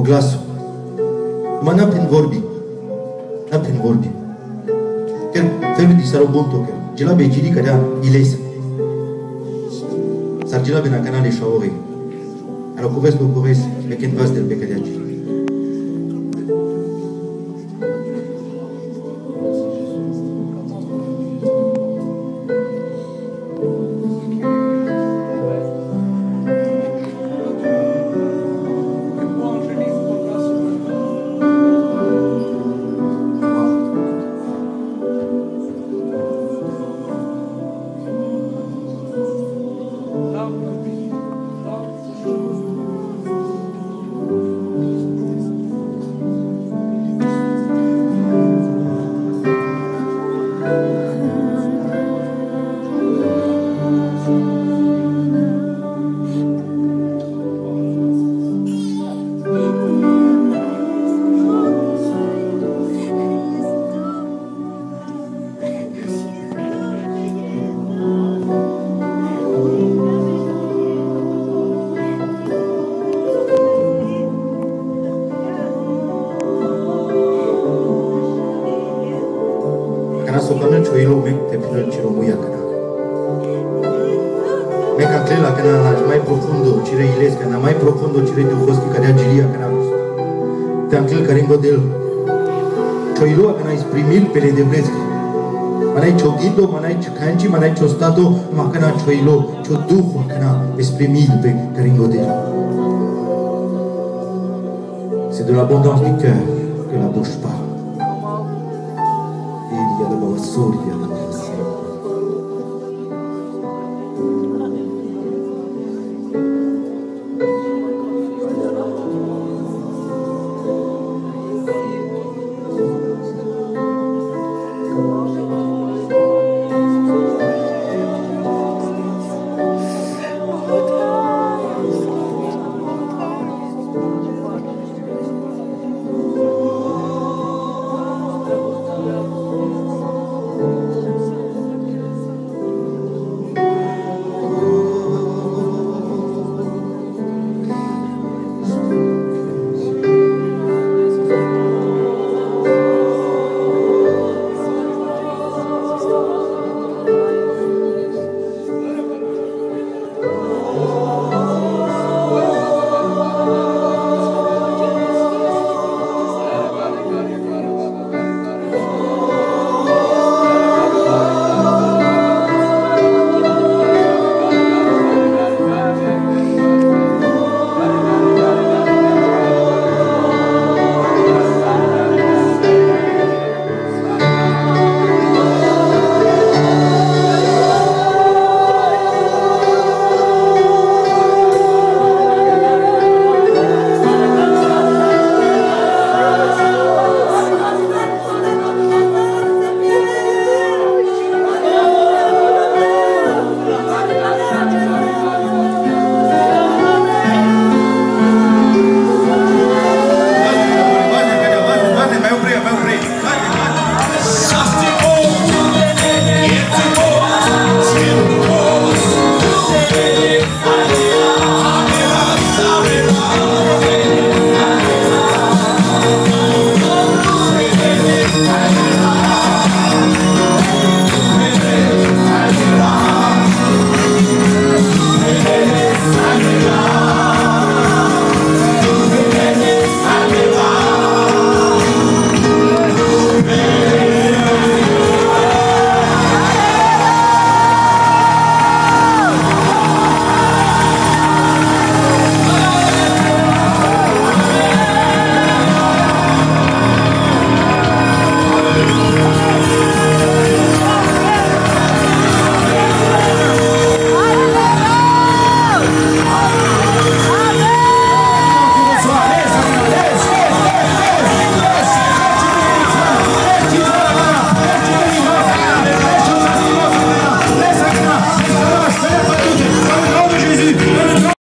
glasă. Mă n-am prin vorbi. N-am prin vorbi. Chiar felul de sară bun tocă. Gila bejiri care a ilesă. pe bine canale și a ori. o cuvesc, o cuvesc, pe când vas de pe care encontrei-la cana nas mais profundo, tirei ilhas cana mais profundo, tirei do rosto que cada diria cana. Tantil caringo del. Choilu cana exprimil pele de brezque. Manai chodido, manai chkanchi, manai chostado, macana choilu, chodujo cana exprimil pe caringo del. C'est de l'abondance du cœur que la bouche parle. Il y a de la sourire,